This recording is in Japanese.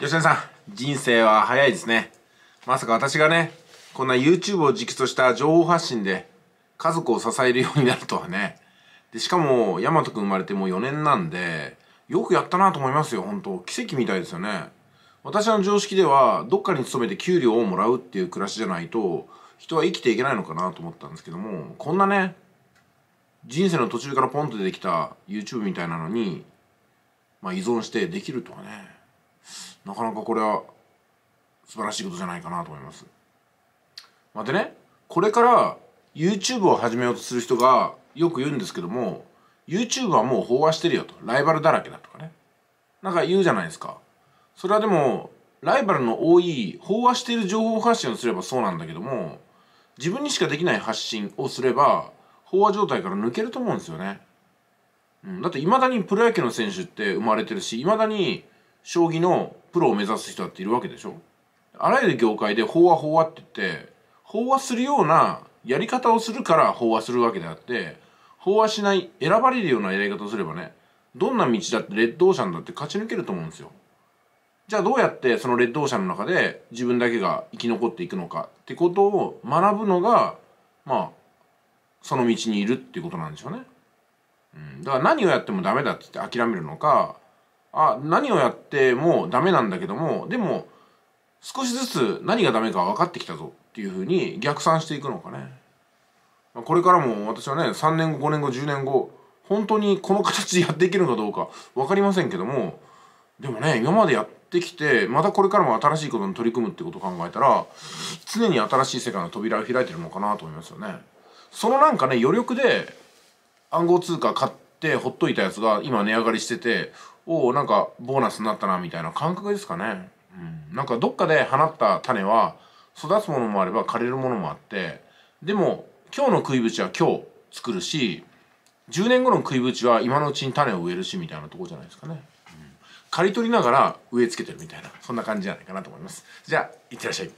吉田さん、人生は早いですね。まさか私がね、こんな YouTube を軸とした情報発信で家族を支えるようになるとはね。で、しかも、大和くん生まれてもう4年なんで、よくやったなと思いますよ、本当奇跡みたいですよね。私の常識では、どっかに勤めて給料をもらうっていう暮らしじゃないと、人は生きていけないのかなと思ったんですけども、こんなね、人生の途中からポンと出てきた YouTube みたいなのに、まあ依存してできるとはね。なかなかこれは素晴らしいことじゃないかなと思います。まあ、でね、これから YouTube を始めようとする人がよく言うんですけども、YouTube はもう飽和してるよと。ライバルだらけだとかね。なんか言うじゃないですか。それはでも、ライバルの多い、飽和している情報発信をすればそうなんだけども、自分にしかできない発信をすれば、飽和状態から抜けると思うんですよね。うん、だって未だにプロ野球の選手って生まれてるし、未だに将棋のプロを目指す人だっているわけでしょ？あらゆる業界で飽和飽和って言って飽和するようなやり方をするから飽和するわけであって飽和しない選ばれるようなやり方をすればねどんな道だってレッドオーシャンだって勝ち抜けると思うんですよ。じゃあどうやってそのレッドオーシャンの中で自分だけが生き残っていくのかってことを学ぶのがまあその道にいるっていうことなんでしょうね、うん、だから何をやってもダメだって言って諦めるのかあ何をやってもダメなんだけどもでも少しずつ何がダメか分かってきたぞっていうふうに逆算していくのかね。これからも私はね3年後5年後10年後本当にこの形でやっていけるのかどうか分かりませんけどもでもね今までやってきてまたこれからも新しいことに取り組むってことを考えたら常に新しい世界の扉を開いてるのかなと思いますよね。そのなんかね余力で暗号通貨買ってほっといたやつが今値上がりしてておおなんかボーナスになったなみたいな感覚ですかね、うん、なんかどっかで放った種は育つものもあれば枯れるものもあってでも今日の食いぶちは今日作るし10年後の食いぶちは今のうちに種を植えるしみたいなとこじゃないですかね、うん、刈り取りながら植え付けてるみたいなそんな感じじゃないかなと思います。じゃあいってらっしゃい。